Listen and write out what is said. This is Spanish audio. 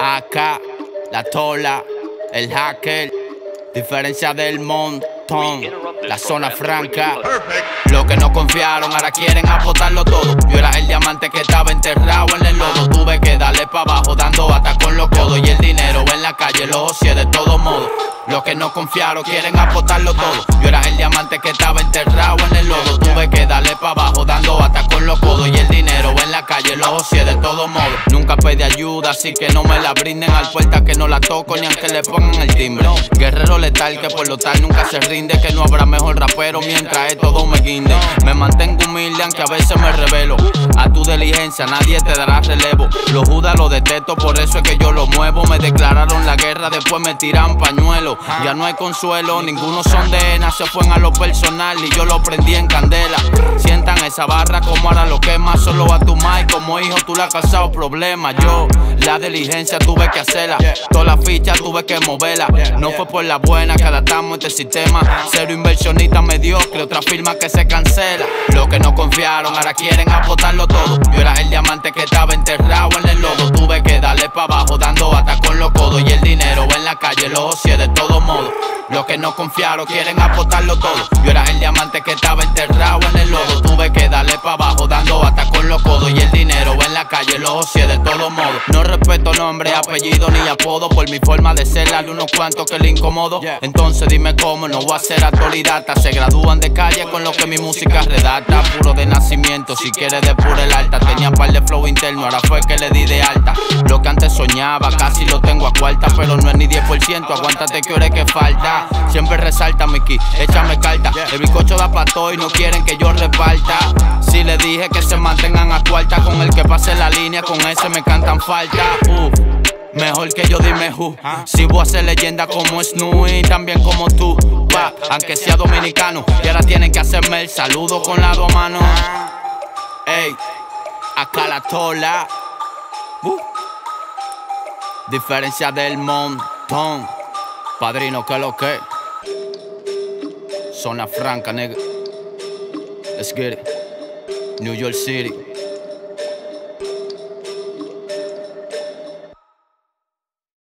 Acá, la tola, el hacker, diferencia del montón, la zona franca. Lo que no confiaron, ahora quieren apostarlo todo. Yo era el diamante que estaba enterrado en el lodo. Tuve que darle para abajo, dando hasta con los codos. Y el dinero en la calle lo ocié de todo modo. Los que no confiaron quieren apostarlo todo. Yo era el diamante que estaba ocié de todo modo. Nunca pedí ayuda, así que no me la brinden al puerta que no la toco ni aunque le pongan el timbre. Guerrero letal que por lo tal nunca se rinde. Que no habrá mejor rapero mientras todo me guinde. Me mantengo humilde aunque a veces me revelo. A nadie te dará relevo. Los judas lo detesto, por eso es que yo lo muevo. Me declararon la guerra, después me tiran pañuelo. Ya no hay consuelo, ninguno son de ENA, se fueron a lo personal y yo lo prendí en candela. Sientan esa barra como ahora lo quema, solo a tu mai como hijo tú le has causado problemas. Yo la diligencia tuve que hacerla, toda la ficha tuve que moverla. No fue por la buena que adaptamos este sistema. Cero inversionista mediocre, otra firma que se cancela. Los que no confiaron ahora quieren apostarlo todo. Yo el diamante que estaba enterrado en el lodo. Tuve que darle para abajo, dando hasta con los codos y el dinero en la calle lo ocié de todo modo. Los que no confiaron quieren apostarlo todo. Yo era el diamante que estaba enterrado en el lodo. Tuve que No respeto nombre, apellido ni apodo. Por mi forma de ser, a unos cuantos que le incomodo. Entonces dime cómo, no voy a ser autodidacta. Se gradúan de calle con lo que mi música redacta. Puro de nacimiento, si quieres de pura el alta. Tenía par de flow interno, ahora fue que le di de alta. Lo que antes soñaba, casi lo tengo a cuarta. Pero no es ni 10%, aguántate que hora que falta. Siempre resalta mi key, échame carta. El bizcocho da pato y no quieren que yo reparta. Si le dije que se mantengan a cuarta, con el que pase la línea, con ese me cantan falta. Mejor que yo dime who Si voy a ser leyenda como Snoopy También como tú pa, Aunque sea dominicano Y ahora tienen que hacerme el saludo con la dos manos Ey, acá la tola uh. Diferencia del montón Padrino, ¿qué lo que? Zona franca, nigga. Let's get it. New York City.